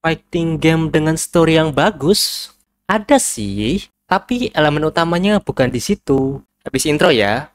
Fighting game dengan story yang bagus? Ada sih, tapi elemen utamanya bukan di situ. Habis intro ya.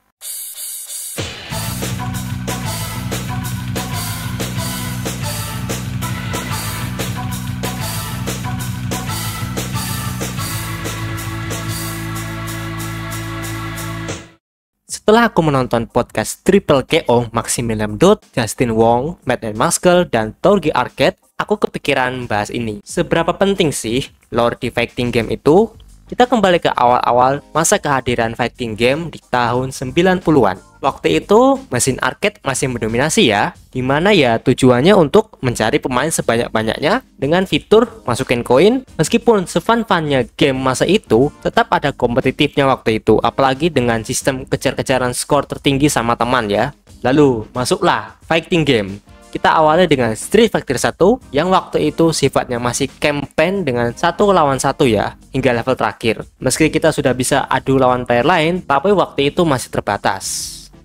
Setelah aku menonton podcast Triple KO Maximilian Dot, Justin Wong, Matt and Maskell, dan Torgi Arcade, aku kepikiran bahas ini. Seberapa penting sih lore di fighting game itu? Kita kembali ke awal-awal masa kehadiran fighting game di tahun 90-an. Waktu itu mesin arcade masih mendominasi ya, di mana ya tujuannya untuk mencari pemain sebanyak-banyaknya dengan fitur masukin koin, meskipun sefun-funnya game masa itu, tetap ada kompetitifnya waktu itu, apalagi dengan sistem kejar-kejaran skor tertinggi sama teman ya. Lalu, masuklah fighting game. Kita awalnya dengan Street Fighter 1 yang waktu itu sifatnya masih campaign dengan satu lawan satu ya, hingga level terakhir. Meski kita sudah bisa adu lawan player lain, tapi waktu itu masih terbatas.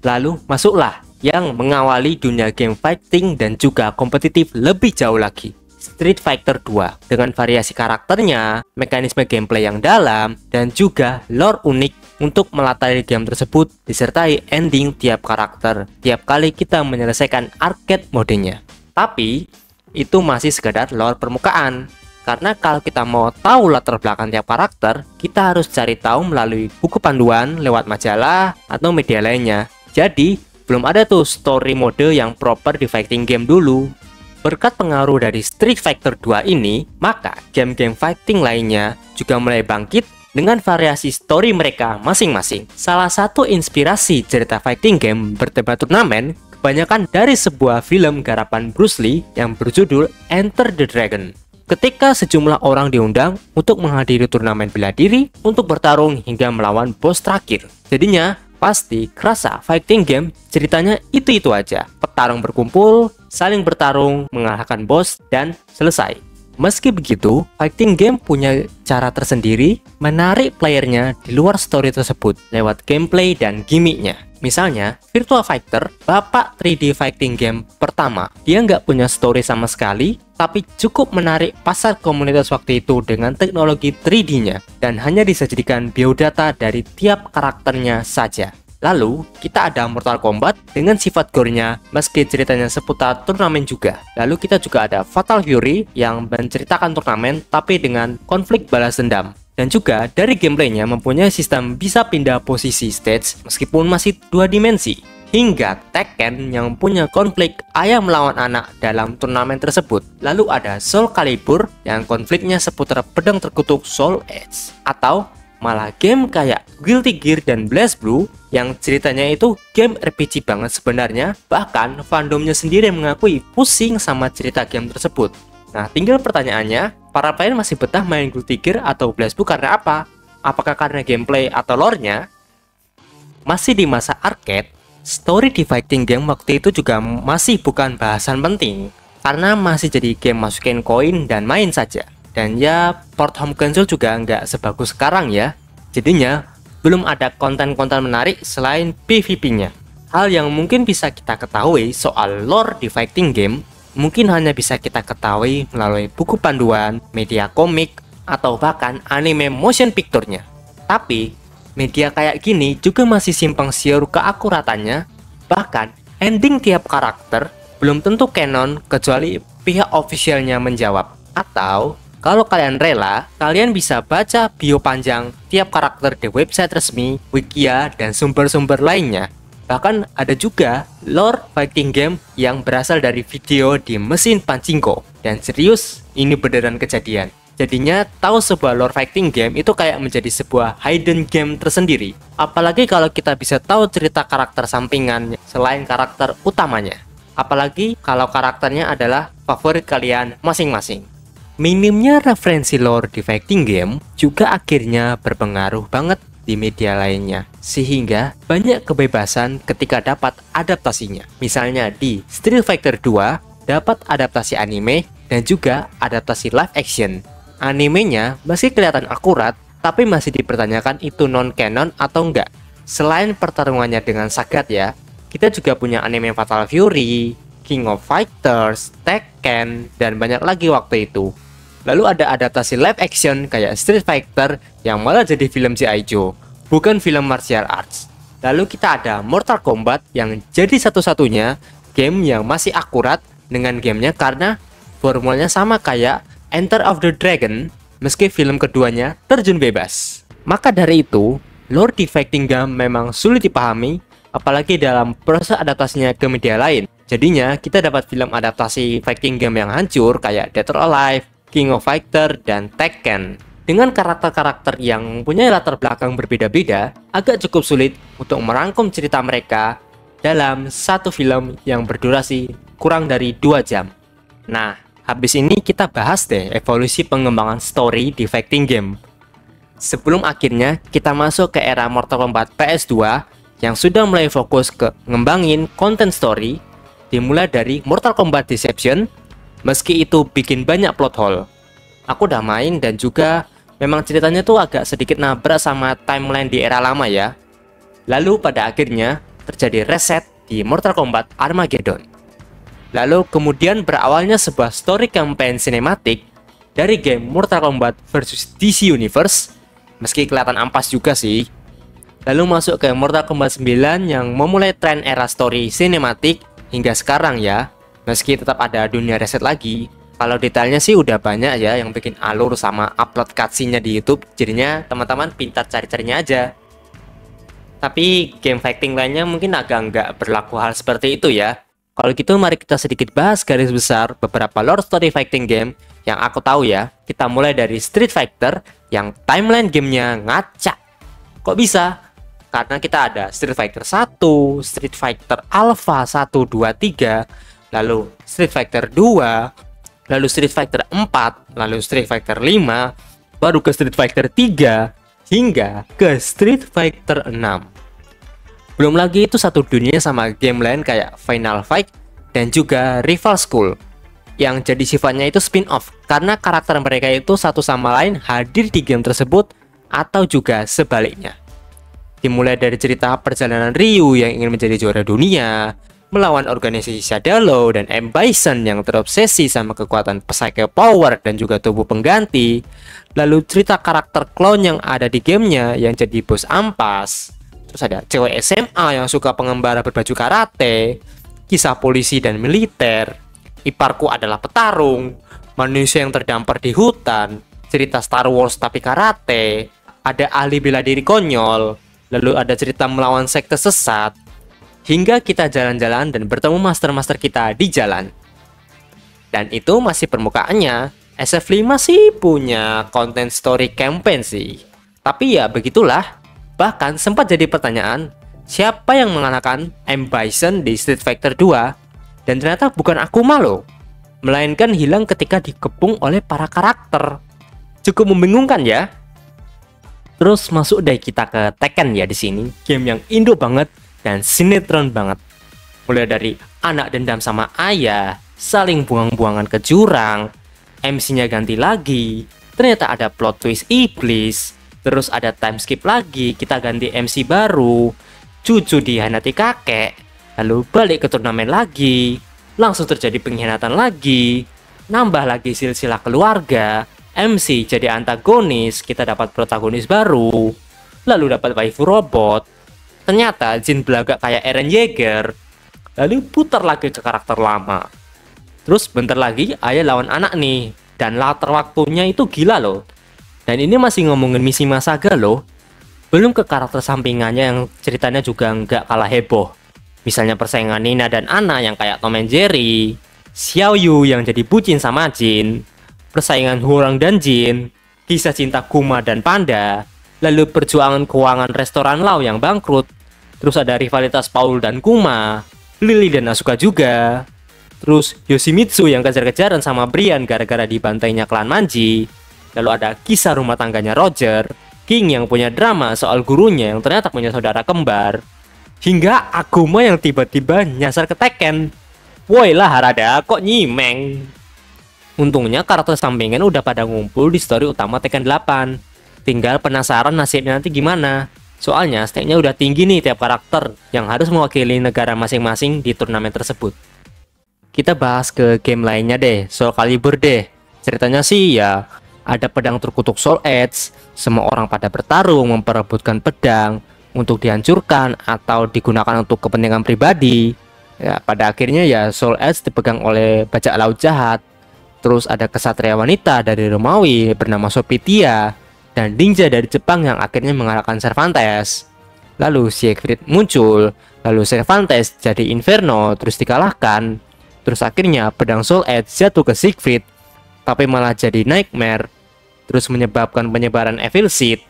Lalu masuklah yang mengawali dunia game fighting dan juga kompetitif lebih jauh lagi. Street Fighter 2 dengan variasi karakternya, mekanisme gameplay yang dalam, dan juga lore unik untuk melatari game tersebut disertai ending tiap karakter tiap kali kita menyelesaikan arcade modenya. Tapi, itu masih sekedar lore permukaan. Karena kalau kita mau tahu latar belakang tiap karakter, kita harus cari tahu melalui buku panduan lewat majalah atau media lainnya. Jadi, belum ada tuh story mode yang proper di fighting game dulu. Berkat pengaruh dari Street Fighter 2 ini, maka game-game fighting lainnya juga mulai bangkit dengan variasi story mereka masing-masing. Salah satu inspirasi cerita fighting game bertema turnamen kebanyakan dari sebuah film garapan Bruce Lee yang berjudul Enter the Dragon. Ketika sejumlah orang diundang untuk menghadiri turnamen bela diri untuk bertarung hingga melawan bos terakhir. Jadinya, pasti kerasa fighting game ceritanya itu-itu aja. Petarung berkumpul, saling bertarung, mengalahkan bos, dan selesai. Meski begitu, fighting game punya cara tersendiri menarik playernya di luar story tersebut lewat gameplay dan gimmicknya. Misalnya, Virtua Fighter, bapak 3D fighting game pertama. Dia nggak punya story sama sekali, tapi cukup menarik pasar komunitas waktu itu dengan teknologi 3D-nya dan hanya disajikan biodata dari tiap karakternya saja. Lalu, kita ada Mortal Kombat dengan sifat gore-nya meski ceritanya seputar turnamen juga. Lalu kita juga ada Fatal Fury yang menceritakan turnamen tapi dengan konflik balas dendam. Dan juga dari gameplaynya mempunyai sistem bisa pindah posisi stage meskipun masih dua dimensi. Hingga Tekken yang punya konflik ayah melawan anak dalam turnamen tersebut. Lalu ada Soul Calibur yang konfliknya seputar pedang terkutuk Soul Edge. Atau Malah game kayak Guilty Gear dan BlazBlue yang ceritanya itu game RPG banget sebenarnya, bahkan fandomnya sendiri mengakui pusing sama cerita game tersebut. Nah, tinggal pertanyaannya, para player masih betah main Guilty Gear atau BlazBlue karena apa? Apakah karena gameplay atau lore-nya? Masih di masa arcade, story di fighting game waktu itu juga masih bukan bahasan penting, karena masih jadi game masukin koin dan main saja. Dan ya, port home console juga nggak sebagus sekarang ya. Jadinya, belum ada konten-konten menarik selain PvP-nya. Hal yang mungkin bisa kita ketahui soal lore di fighting game mungkin hanya bisa kita ketahui melalui buku panduan, media komik, atau bahkan anime motion picture-nya. Tapi, media kayak gini juga masih simpang siur keakuratannya, bahkan ending tiap karakter belum tentu canon kecuali pihak officialnya menjawab. Atau kalau kalian rela, kalian bisa baca bio panjang tiap karakter di website resmi, wikia, dan sumber-sumber lainnya. Bahkan ada juga lore fighting game yang berasal dari video di mesin pancingko. Dan serius, ini beneran kejadian. Jadinya tahu sebuah lore fighting game itu kayak menjadi sebuah hidden game tersendiri. Apalagi kalau kita bisa tahu cerita karakter sampingan selain karakter utamanya. Apalagi kalau karakternya adalah favorit kalian masing-masing. Minimnya referensi lore di fighting game juga akhirnya berpengaruh banget di media lainnya, sehingga banyak kebebasan ketika dapat adaptasinya. Misalnya di Street Fighter 2 dapat adaptasi anime dan juga adaptasi live action. Animenya masih kelihatan akurat, tapi masih dipertanyakan itu non-canon atau enggak. Selain pertarungannya dengan Sagat ya, kita juga punya anime Fatal Fury, King of Fighters, Tekken, dan banyak lagi waktu itu. Lalu ada adaptasi live action kayak Street Fighter yang malah jadi film G.I. Joe, bukan film martial arts. Lalu kita ada Mortal Kombat yang jadi satu-satunya game yang masih akurat dengan gamenya karena formulanya sama kayak Enter of the Dragon meski film keduanya terjun bebas. Maka dari itu, lore di fighting game memang sulit dipahami apalagi dalam proses adaptasinya ke media lain. Jadinya kita dapat film adaptasi fighting game yang hancur kayak Dead or Alive, King of Fighter, dan Tekken. Dengan karakter-karakter yang punya latar belakang berbeda-beda, agak cukup sulit untuk merangkum cerita mereka dalam satu film yang berdurasi kurang dari dua jam. Nah, habis ini kita bahas deh evolusi pengembangan story di fighting game. Sebelum akhirnya kita masuk ke era Mortal Kombat PS2 yang sudah mulai fokus ke ngembangin konten story dimulai dari Mortal Kombat Deception meski itu bikin banyak plot hole. Aku udah main dan juga memang ceritanya tuh agak sedikit nabrak sama timeline di era lama ya. Lalu pada akhirnya terjadi reset di Mortal Kombat Armageddon. Lalu kemudian berawalnya sebuah story campaign sinematik dari game Mortal Kombat versus DC Universe meski kelihatan ampas juga sih. Lalu masuk ke Mortal Kombat 9 yang memulai tren era story sinematik hingga sekarang ya. Meski tetap ada dunia reset lagi, kalau detailnya sih udah banyak ya yang bikin alur sama upload cutscene-nya di YouTube. Jadinya teman-teman pintar cari-carinya aja. Tapi game fighting lainnya mungkin agak nggak berlaku hal seperti itu ya. Kalau gitu mari kita sedikit bahas garis besar beberapa lore story fighting game yang aku tahu ya. Kita mulai dari Street Fighter yang timeline gamenya ngacak. Kok bisa? Karena kita ada Street Fighter 1, Street Fighter Alpha 1, 2, 3, lalu Street Fighter 2, lalu Street Fighter 4, lalu Street Fighter 5, baru ke Street Fighter 3, hingga ke Street Fighter 6. Belum lagi itu satu dunia sama game lain kayak Final Fight dan juga Rival School yang jadi sifatnya itu spin-off karena karakter mereka itu satu sama lain hadir di game tersebut atau juga sebaliknya. Dimulai dari cerita perjalanan Ryu yang ingin menjadi juara dunia, melawan organisasi Shadaloo dan M. Bison yang terobsesi sama kekuatan Psycho Power dan juga tubuh pengganti. Lalu cerita karakter clone yang ada di gamenya yang jadi bos ampas. Terus ada cewek SMA yang suka pengembara berbaju karate. Kisah polisi dan militer. Iparku adalah petarung. Manusia yang terdampar di hutan. Cerita Star Wars tapi karate. Ada ahli bela diri konyol. Lalu ada cerita melawan sekte sesat hingga kita jalan-jalan dan bertemu master-master kita di jalan. Dan itu masih permukaannya, SF5 sih punya konten story campaign sih. Tapi ya begitulah, bahkan sempat jadi pertanyaan, siapa yang mengalahkan M. Bison di Street Fighter 2? Dan ternyata bukan Akuma loh, melainkan hilang ketika dikepung oleh para karakter. Cukup membingungkan ya? Terus masuk deh kita ke Tekken ya di sini, game yang Indo banget dan sinetron banget. Mulai dari anak dendam sama ayah, saling buang-buangan ke jurang, MC-nya ganti lagi, ternyata ada plot twist iblis, terus ada time skip lagi, kita ganti MC baru, cucu dihianati kakek, lalu balik ke turnamen lagi, langsung terjadi pengkhianatan lagi, nambah lagi silsilah keluarga, MC jadi antagonis, kita dapat protagonis baru, lalu dapat waifu robot, Ternyata Jin belagak kayak Eren Yeager. Lalu putar lagi ke karakter lama. Terus bentar lagi ayah lawan anak nih. Dan latar waktunya itu gila loh. Dan ini masih ngomongin misi Masaga loh. Belum ke karakter sampingannya yang ceritanya juga nggak kalah heboh. Misalnya persaingan Nina dan Anna yang kayak Tom and Jerry. Xiao Yu yang jadi bucin sama Jin. Persaingan Hurang dan Jin. Kisah cinta Kuma dan Panda. Lalu perjuangan keuangan restoran Lau yang bangkrut Terus ada rivalitas Paul dan Kuma, Lily dan Asuka juga. Terus Yoshimitsu yang kejar-kejaran sama Brian gara-gara dibantainya klan Manji. Lalu ada kisah rumah tangganya Roger, King yang punya drama soal gurunya yang ternyata punya saudara kembar. Hingga Akuma yang tiba-tiba nyasar ke Tekken. Woi lah Harada, kok nyimeng? Untungnya karakter sampingan udah pada ngumpul di story utama Tekken 8. Tinggal penasaran nasibnya nanti gimana. Soalnya stakenya udah tinggi nih tiap karakter yang harus mewakili negara masing-masing di turnamen tersebut. Kita bahas ke game lainnya deh, Soul Calibur deh. Ceritanya sih ya ada pedang terkutuk Soul Edge, semua orang pada bertarung memperebutkan pedang untuk dihancurkan atau digunakan untuk kepentingan pribadi. Ya, pada akhirnya ya Soul Edge dipegang oleh bajak laut jahat. Terus ada kesatria wanita dari Romawi bernama Sopitia dan ninja dari Jepang yang akhirnya mengalahkan Cervantes. Lalu Siegfried muncul, lalu Cervantes jadi Inferno terus dikalahkan. Terus akhirnya pedang Soul Edge jatuh ke Siegfried tapi malah jadi Nightmare, terus menyebabkan penyebaran Evil Seed.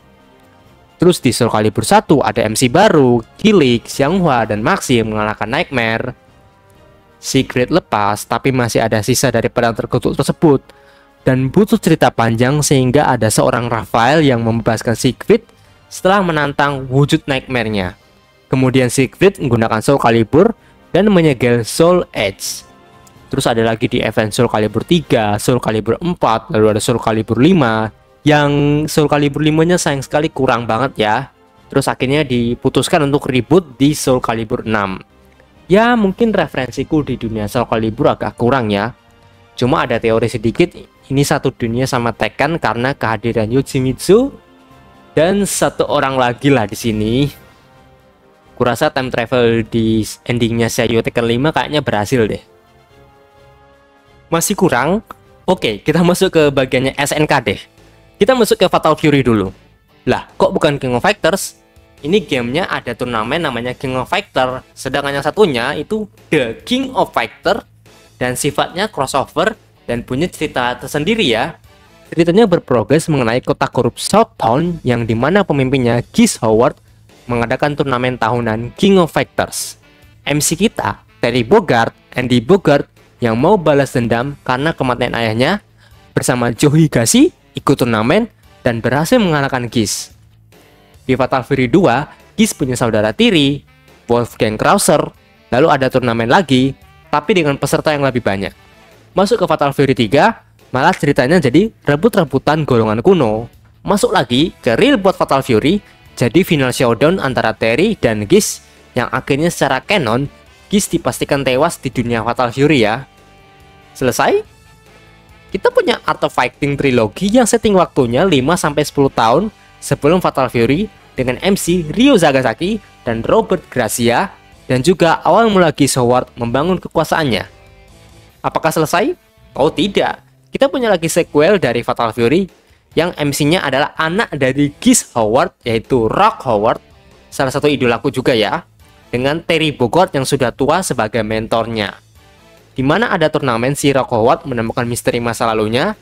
Terus di Soul Calibur 1 ada MC baru, Kilik, Xianghua, dan Maxi mengalahkan Nightmare. Secret lepas, tapi masih ada sisa dari pedang terkutuk tersebut. Dan butuh cerita panjang sehingga ada seorang Raphael yang membebaskan Siegfried setelah menantang wujud Nightmare-nya. Kemudian Siegfried menggunakan Soul Calibur dan menyegel Soul Edge. Terus ada lagi di event Soul Calibur 3, Soul Calibur 4, lalu ada Soul Calibur 5. Yang Soul Calibur 5-nya sayang sekali kurang banget ya. Terus akhirnya diputuskan untuk reboot di Soul Calibur 6. Ya mungkin referensiku di dunia Soul Calibur agak kurang ya. Cuma ada teori sedikit ini satu dunia sama Tekken karena kehadiran Yoshimitsu dan satu orang lagi lah di sini. Kurasa time travel di endingnya Seiyu Tekken 5 kayaknya berhasil deh masih kurang, oke kita masuk ke bagiannya SNK deh. Kita masuk ke Fatal Fury dulu. Lah, kok bukan King of Fighters? Ini gamenya ada turnamen namanya King of Fighter, sedangkan yang satunya itu The King of Fighter dan sifatnya crossover dan punya cerita tersendiri ya. Ceritanya berprogres mengenai kota korup Southtown yang di mana pemimpinnya Keith Howard mengadakan turnamen tahunan King of Fighters. MC kita, Terry Bogard, Andy Bogard, yang mau balas dendam karena kematian ayahnya bersama Joe Higashi ikut turnamen dan berhasil mengalahkan Giz. Di Fatal Fury 2, Giz punya saudara tiri, Wolfgang Krauser, lalu ada turnamen lagi, tapi dengan peserta yang lebih banyak. Masuk ke Fatal Fury 3, malah ceritanya jadi rebut-rebutan golongan kuno. Masuk lagi ke real buat Fatal Fury, jadi final showdown antara Terry dan Giz yang akhirnya secara canon Giz dipastikan tewas di dunia Fatal Fury ya. Selesai? Kita punya Art of Fighting trilogi yang setting waktunya 5-10 tahun sebelum Fatal Fury dengan MC Ryo Zagasaki dan Robert Gracia dan juga awal mula Giz Howard membangun kekuasaannya. Apakah selesai? Oh tidak. Kita punya lagi sequel dari Fatal Fury yang MC-nya adalah anak dari Giz Howard yaitu Rock Howard, salah satu idolaku juga ya dengan Terry Bogard yang sudah tua sebagai mentornya. Di mana ada turnamen si Rock Howard menemukan misteri masa lalunya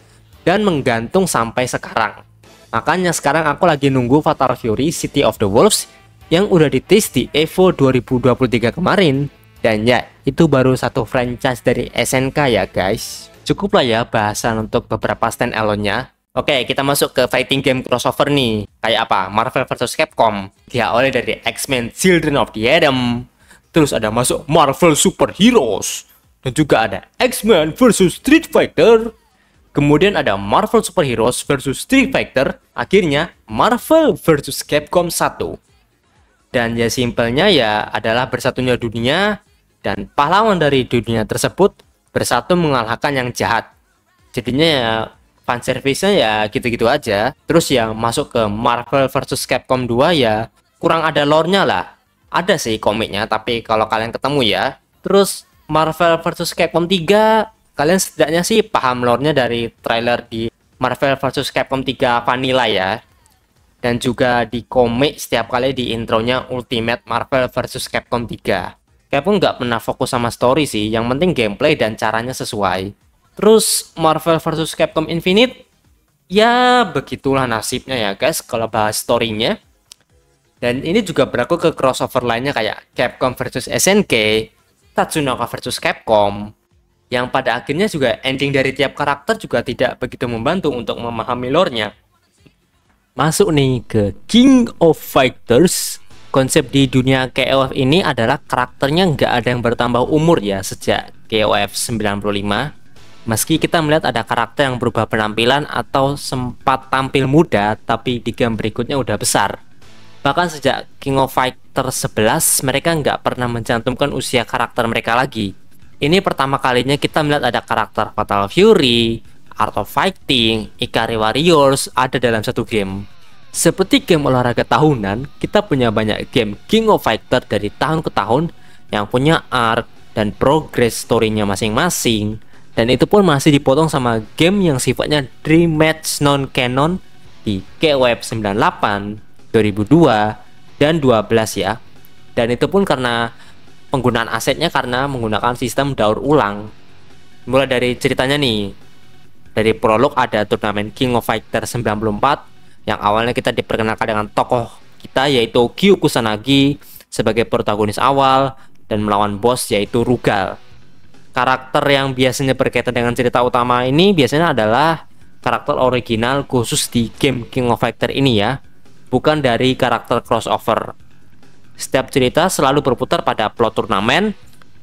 dan menggantung sampai sekarang. Makanya sekarang aku lagi nunggu Fatal Fury City of the Wolves yang udah ditis di EVO 2023 kemarin. Dan ya, itu baru satu franchise dari SNK ya guys. Cukuplah ya bahasan untuk beberapa stand alone-nya. Oke, kita masuk ke fighting game crossover nih. Kayak apa? Marvel vs Capcom. Diawali dari X-Men Children of the Atom. Terus ada masuk Marvel Super Heroes. Dan juga ada X-Men vs Street Fighter. Kemudian ada Marvel Super Heroes vs Street Fighter. Akhirnya Marvel vs Capcom 1. Dan ya simpelnya ya adalah bersatunya dunia dan pahlawan dari dunia tersebut bersatu mengalahkan yang jahat. Jadinya ya fan service-nya ya gitu-gitu aja. Terus ya masuk ke Marvel versus Capcom 2 ya kurang ada lore-nya lah. Ada sih komiknya, tapi kalau kalian ketemu ya. Terus Marvel versus Capcom 3 kalian setidaknya sih paham lore-nya dari trailer di Marvel versus Capcom 3 Vanilla ya. Dan juga di komik setiap kali di intronya Ultimate Marvel versus Capcom 3. Capcom nggak pernah fokus sama story sih, yang penting gameplay dan caranya sesuai. Terus Marvel vs Capcom Infinite ya begitulah nasibnya ya guys kalau bahas storynya. Dan ini juga berlaku ke crossover lainnya kayak Capcom versus SNK, Tatsunoko versus Capcom, yang pada akhirnya juga ending dari tiap karakter juga tidak begitu membantu untuk memahami lore-nya. Masuk nih ke King of Fighters. Konsep di dunia KOF ini adalah karakternya nggak ada yang bertambah umur ya sejak KOF 95 Meski kita melihat ada karakter yang berubah penampilan atau sempat tampil muda, tapi di game berikutnya udah besar. Bahkan sejak King of Fighter 11, mereka nggak pernah mencantumkan usia karakter mereka lagi. Ini pertama kalinya kita melihat ada karakter Fatal Fury, Art of Fighting, Ikari Warriors ada dalam satu game. Seperti game olahraga tahunan, kita punya banyak game King of Fighter dari tahun ke tahun yang punya arc dan progress story-nya masing-masing. Dan itu pun masih dipotong sama game yang sifatnya Dream Match non-canon di KOF 98, 2002, dan 12 ya. Dan itu pun karena penggunaan asetnya karena menggunakan sistem daur ulang. Mulai dari ceritanya nih, dari prolog ada turnamen King of Fighter 94 yang awalnya kita diperkenalkan dengan tokoh kita yaitu Kyu Kusanagi sebagai protagonis awal dan melawan bos yaitu Rugal. Karakter yang biasanya berkaitan dengan cerita utama ini biasanya adalah karakter original khusus di game King of Fighter ini ya, bukan dari karakter crossover. Setiap cerita selalu berputar pada plot turnamen,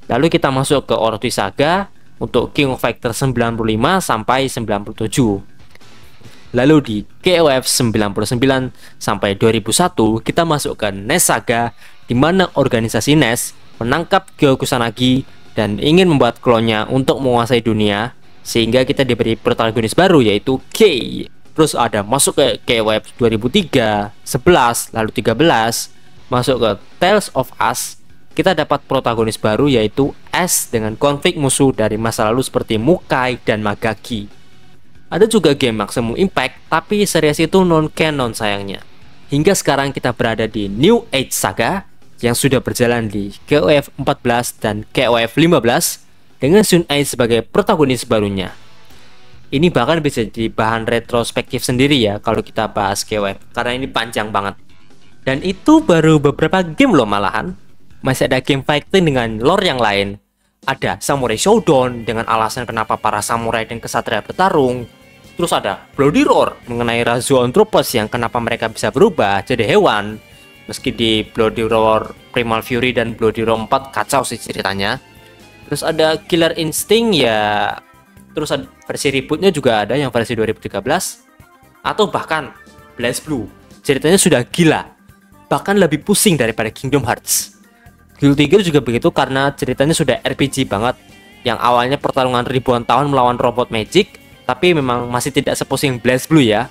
lalu kita masuk ke Orochi Saga untuk King of Fighter 95 sampai 97. Lalu di KOF 99 sampai 2001 kita masuk ke NES Saga di mana organisasi NES menangkap Kyo Kusanagi dan ingin membuat klonnya untuk menguasai dunia sehingga kita diberi protagonis baru yaitu K. Terus ada masuk ke KOF 2003, 11, lalu 13 masuk ke Tales of Us, kita dapat protagonis baru yaitu S dengan konflik musuh dari masa lalu seperti Mukai dan Magaki. Ada juga game Maximum Impact, tapi series itu non-canon sayangnya. Hingga sekarang kita berada di New Age Saga yang sudah berjalan di KOF 14 dan KOF 15 dengan Sun Ai sebagai protagonis barunya. Ini bahkan bisa jadi bahan retrospektif sendiri ya kalau kita bahas KOF karena ini panjang banget. Dan itu baru beberapa game loh malahan. Masih ada game fighting dengan lore yang lain. Ada Samurai Showdown dengan alasan kenapa para samurai dan kesatria bertarung. Terus ada Bloody Roar mengenai Razoanthropus yang kenapa mereka bisa berubah jadi hewan. Meski di Bloody Roar Primal Fury dan Bloody Roar 4 kacau sih ceritanya. Terus ada Killer Instinct ya. Terus ada versi rebootnya juga ada yang versi 2013. Atau bahkan Blaze Blue. Ceritanya sudah gila bahkan lebih pusing daripada Kingdom Hearts. Guild 3 juga begitu karena ceritanya sudah RPG banget yang awalnya pertarungan ribuan tahun melawan robot magic tapi memang masih tidak sepusing Blaze Blue ya.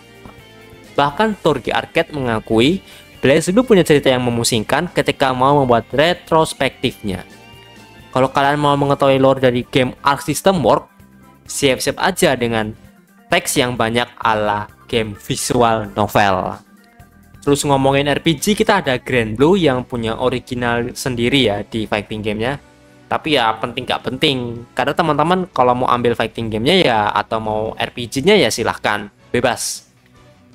Bahkan Torgi Arcade mengakui Blaze Blue punya cerita yang memusingkan ketika mau membuat retrospektifnya. Kalau kalian mau mengetahui lore dari game Arc System Work, siap-siap aja dengan teks yang banyak ala game visual novel. Terus ngomongin RPG kita ada Grand Blue yang punya original sendiri ya di fighting gamenya. Tapi ya penting gak penting karena teman-teman kalau mau ambil fighting gamenya ya atau mau RPG-nya ya silahkan bebas.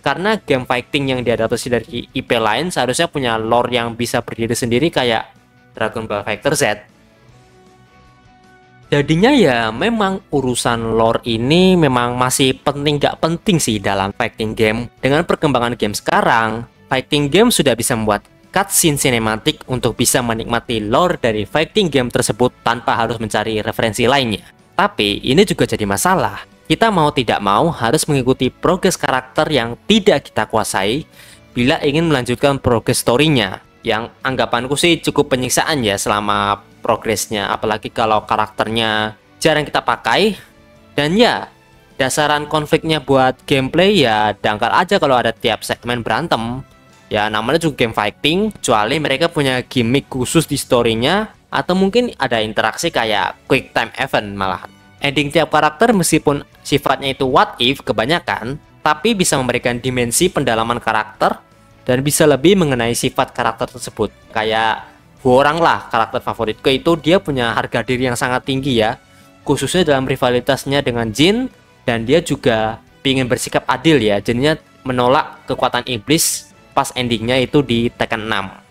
Karena game fighting yang diadaptasi dari IP lain seharusnya punya lore yang bisa berdiri sendiri kayak Dragon Ball Fighter Z. Jadinya ya memang urusan lore ini memang masih penting gak penting sih dalam fighting game. Dengan perkembangan game sekarang, fighting game sudah bisa membuat cutscene sinematik untuk bisa menikmati lore dari fighting game tersebut tanpa harus mencari referensi lainnya. Tapi ini juga jadi masalah. Kita mau tidak mau harus mengikuti progres karakter yang tidak kita kuasai bila ingin melanjutkan progres story-nya. Yang anggapanku sih cukup penyiksaan ya selama progresnya, apalagi kalau karakternya jarang kita pakai. Dan ya, dasaran konfliknya buat gameplay ya dangkal aja kalau ada tiap segmen berantem ya namanya juga game fighting kecuali mereka punya gimmick khusus di storynya atau mungkin ada interaksi kayak quick time event malah. Ending tiap karakter meskipun sifatnya itu what if kebanyakan tapi bisa memberikan dimensi pendalaman karakter dan bisa lebih mengenai sifat karakter tersebut. Kayak orang lah karakter favoritku itu dia punya harga diri yang sangat tinggi ya. Khususnya dalam rivalitasnya dengan Jin dan dia juga ingin bersikap adil ya. Jadinya menolak kekuatan iblis pas endingnya itu di Tekken 6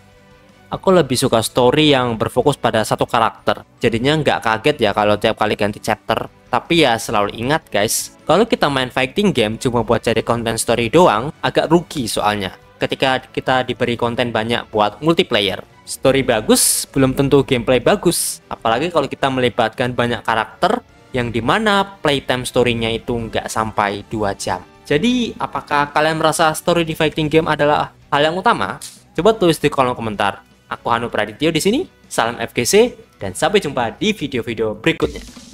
aku lebih suka story yang berfokus pada satu karakter. Jadinya nggak kaget ya kalau tiap kali ganti chapter. Tapi ya selalu ingat guys. Kalau kita main fighting game cuma buat jadi konten story doang agak rugi soalnya. Ketika kita diberi konten banyak buat multiplayer. Story bagus belum tentu gameplay bagus. Apalagi kalau kita melibatkan banyak karakter yang di mana playtime story-nya itu nggak sampai 2 jam jadi apakah kalian merasa story di fighting game adalah hal yang utama? Coba tulis di kolom komentar. Aku Hanu Pradityo di sini. Salam FGC dan sampai jumpa di video-video berikutnya.